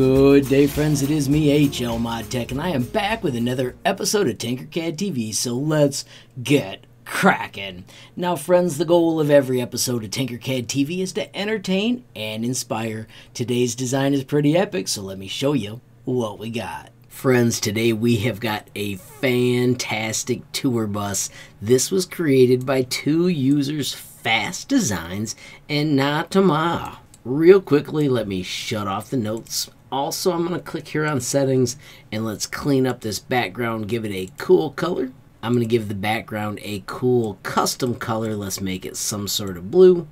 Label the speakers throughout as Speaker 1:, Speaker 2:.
Speaker 1: Good day, friends. It is me, HL Mod Tech, and I am back with another episode of Tinkercad TV. So let's get cracking. Now, friends, the goal of every episode of Tinkercad TV is to entertain and inspire. Today's design is pretty epic, so let me show you what we got. Friends, today we have got a fantastic tour bus. This was created by two users, Fast Designs and Natama. Real quickly, let me shut off the notes. Also, I'm going to click here on settings and let's clean up this background, give it a cool color. I'm going to give the background a cool custom color. Let's make it some sort of blue.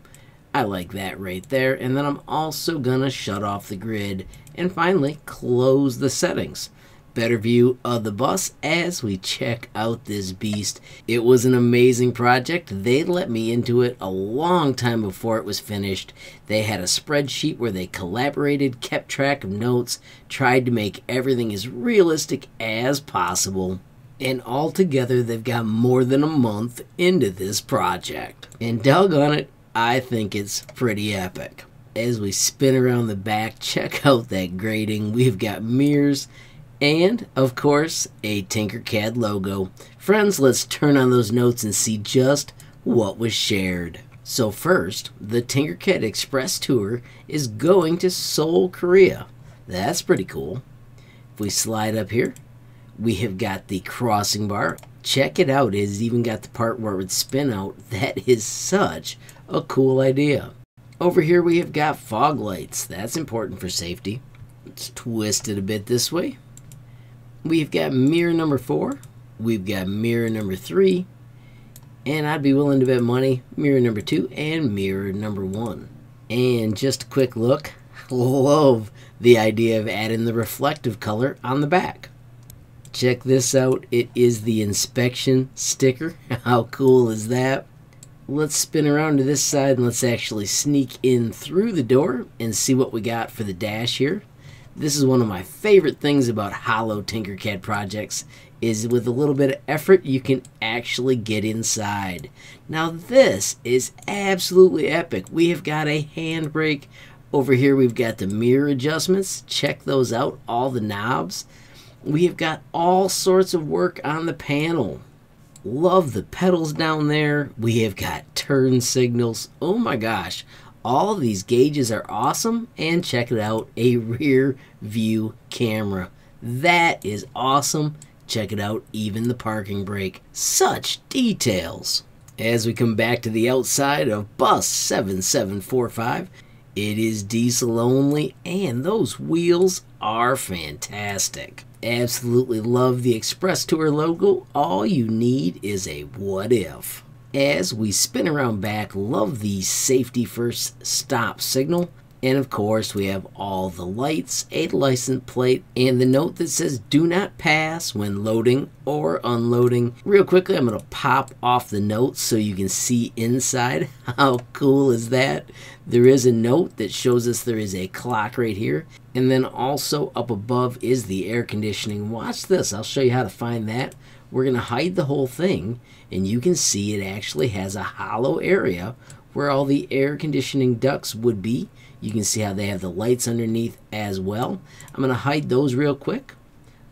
Speaker 1: I like that right there. And then I'm also going to shut off the grid and finally close the settings better view of the bus as we check out this beast. It was an amazing project. They let me into it a long time before it was finished. They had a spreadsheet where they collaborated, kept track of notes, tried to make everything as realistic as possible. And altogether, they've got more than a month into this project. And doggone it, I think it's pretty epic. As we spin around the back, check out that grading. We've got mirrors and, of course, a Tinkercad logo. Friends, let's turn on those notes and see just what was shared. So first, the Tinkercad Express Tour is going to Seoul, Korea. That's pretty cool. If we slide up here, we have got the crossing bar. Check it out. It's even got the part where it would spin out. That is such a cool idea. Over here we have got fog lights. That's important for safety. Let's twist it a bit this way. We've got mirror number four. We've got mirror number three. And I'd be willing to bet money, mirror number two and mirror number one. And just a quick look. Love the idea of adding the reflective color on the back. Check this out. It is the inspection sticker. How cool is that? Let's spin around to this side and let's actually sneak in through the door and see what we got for the dash here. This is one of my favorite things about Hollow Tinkercad projects is with a little bit of effort you can actually get inside. Now this is absolutely epic. We have got a handbrake. Over here we've got the mirror adjustments. Check those out, all the knobs. We have got all sorts of work on the panel. Love the pedals down there. We have got turn signals. Oh my gosh. All of these gauges are awesome. And check it out, a rear view camera. That is awesome. Check it out, even the parking brake. Such details. As we come back to the outside of bus 7745, it is diesel only and those wheels are fantastic. Absolutely love the Express Tour logo. All you need is a what if. As we spin around back, love the safety first stop signal. And of course, we have all the lights, a license plate, and the note that says do not pass when loading or unloading. Real quickly, I'm going to pop off the note so you can see inside. How cool is that? There is a note that shows us there is a clock right here. And then also up above is the air conditioning. Watch this. I'll show you how to find that. We're going to hide the whole thing and you can see it actually has a hollow area where all the air conditioning ducts would be. You can see how they have the lights underneath as well. I'm going to hide those real quick.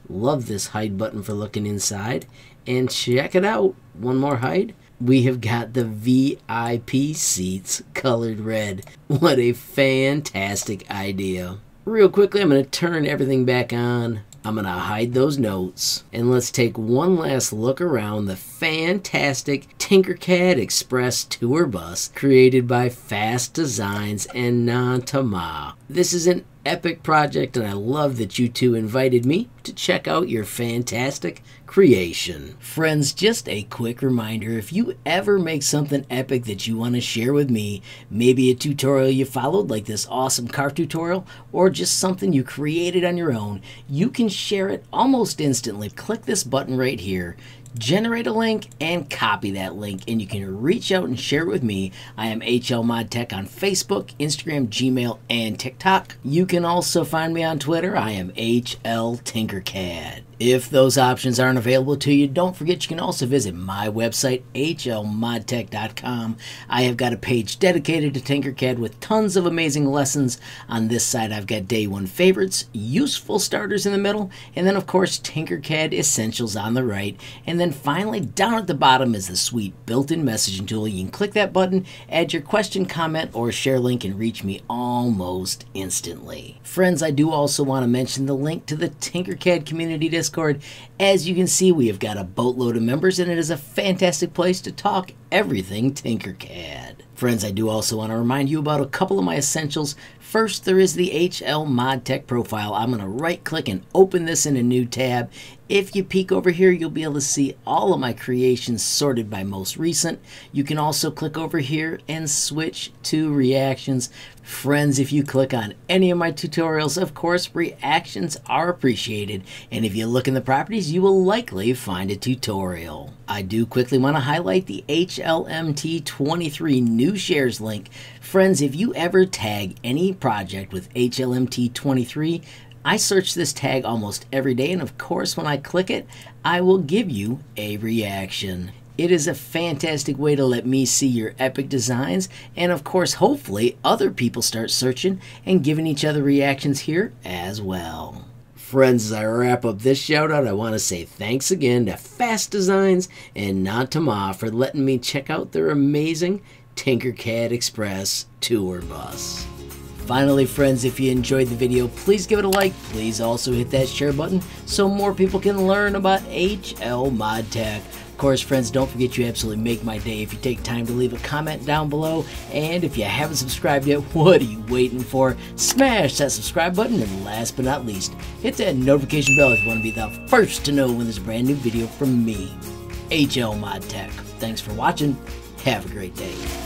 Speaker 1: Love this hide button for looking inside. And check it out. One more hide. We have got the VIP seats colored red. What a fantastic idea. Real quickly, I'm going to turn everything back on. I'm going to hide those notes and let's take one last look around the fantastic Tinkercad Express tour bus created by Fast Designs and Natama. This is an epic project and I love that you two invited me to check out your fantastic creation. Friends, just a quick reminder if you ever make something epic that you want to share with me, maybe a tutorial you followed like this awesome car tutorial, or just something you created on your own, you can share it almost instantly. Click this button right here generate a link and copy that link, and you can reach out and share it with me. I am HL Mod Tech on Facebook, Instagram, Gmail, and TikTok. You can also find me on Twitter. I am HL Tinkercad. If those options aren't available to you, don't forget you can also visit my website, hlmodtech.com. I have got a page dedicated to Tinkercad with tons of amazing lessons. On this side, I've got day one favorites, useful starters in the middle, and then, of course, Tinkercad Essentials on the right. And then finally, down at the bottom is the sweet built in messaging tool. You can click that button, add your question, comment, or share link, and reach me almost instantly. Friends, I do also want to mention the link to the Tinkercad community Discord. As you can see, we have got a boatload of members, and it is a fantastic place to talk everything Tinkercad. Friends, I do also want to remind you about a couple of my essentials. First, there is the HL Mod Tech profile. I'm going to right click and open this in a new tab. If you peek over here, you'll be able to see all of my creations sorted by most recent. You can also click over here and switch to reactions. Friends, if you click on any of my tutorials, of course, reactions are appreciated. And if you look in the properties, you will likely find a tutorial. I do quickly want to highlight the HLMT23 new shares link. Friends, if you ever tag any project with HLMT23, I search this tag almost every day, and of course, when I click it, I will give you a reaction. It is a fantastic way to let me see your epic designs, and of course, hopefully, other people start searching and giving each other reactions here as well. Friends, as I wrap up this shout out, I want to say thanks again to Fast Designs and Natama for letting me check out their amazing Tinkercad Express tour bus. Finally, friends, if you enjoyed the video, please give it a like. Please also hit that share button so more people can learn about HL Mod Tech. Of course, friends, don't forget you absolutely make my day if you take time to leave a comment down below. And if you haven't subscribed yet, what are you waiting for? Smash that subscribe button, and last but not least, hit that notification bell if you want to be the first to know when there's a brand new video from me, HL Mod Tech. Thanks for watching. Have a great day.